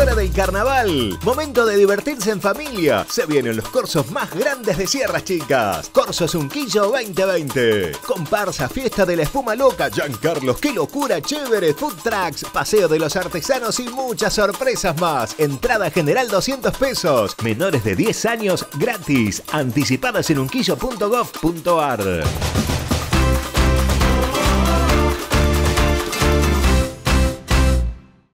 hora del carnaval. Momento de divertirse en familia. Se vienen los corsos más grandes de Sierras Chicas. Corsos Unquillo 2020. Comparsa, fiesta de la espuma loca. Carlos, qué locura, chévere. Food tracks, paseo de los artesanos y muchas sorpresas más. Entrada general 200 pesos. Menores de 10 años gratis. Anticipadas en unquillo.gov.ar.